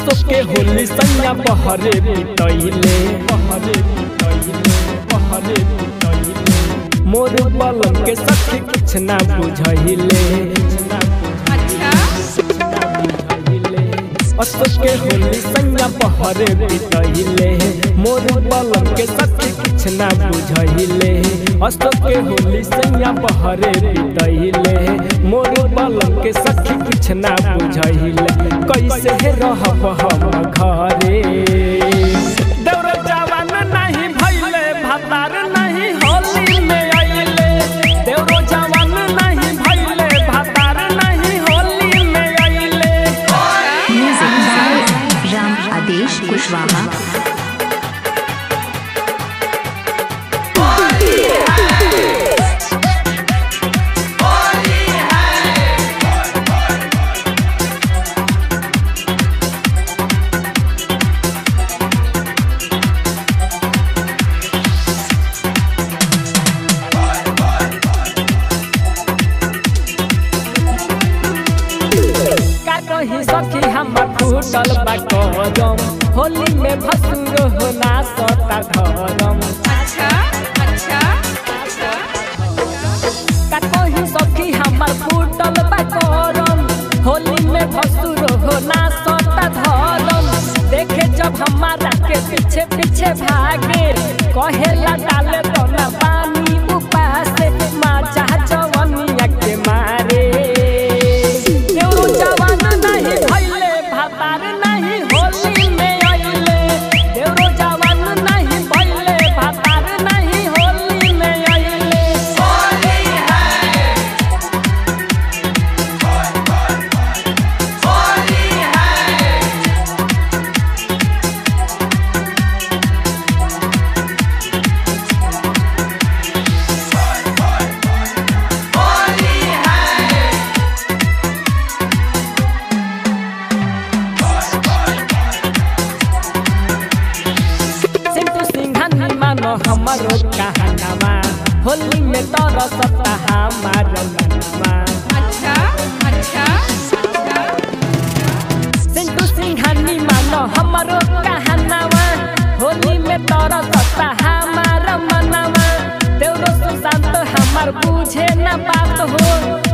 के होली सैया बहरे पिटैले पहरे पिटैले पहरे पिटैले मोर पलक के सखी कुछ ना बुझैले अशोक के होली सैया बहरे पिटैले मोर पलक के सत्य किछ ना बुझैले अशोक के होली पिटैले मोर पलक के सत्य किछ ना कैसे घरे सखी हमर फूटल बा होली में भसुर सता धरम अच्छा अच्छा अच्छा। का कही सखी हमर फूटल बा करम होली में भसुर होला सता धरम देखे जब हमारा के पीछे पीछे भागे कहेला मानो हमारो कहानामा होली में तरसता हमार मनवा अच्छा अच्छा अच्छा। सिंटू सिंघानी मानो हमारो कहानामा होली में हमार मनवा सुशांत हमार बुझे न बात हो।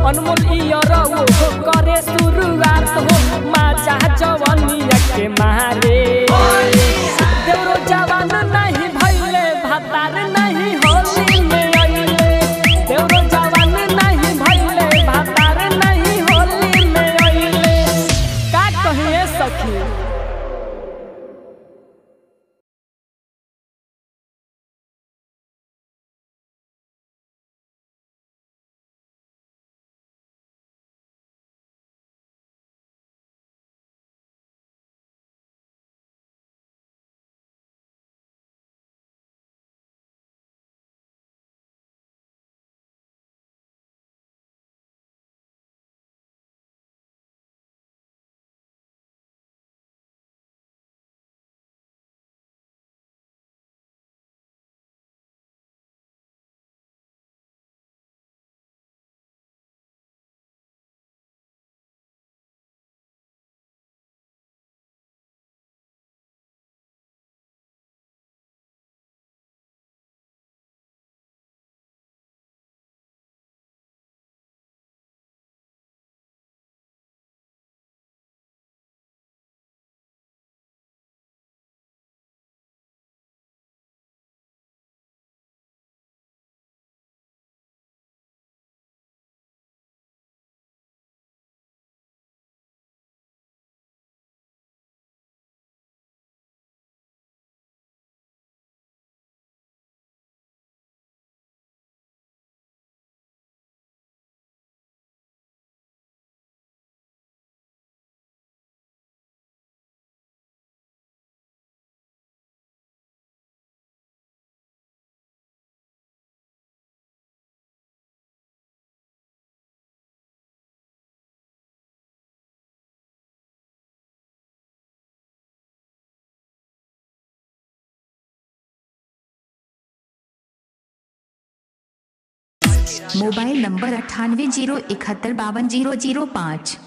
अनमोल इयर करे शुरुआत हो। माचा जवनिया के मारे। देवरो जवान मोबाइल नंबर अट्ठानवे ज़ीरो इकहत्तर बावन ज़ीरो ज़ीरो पाँच।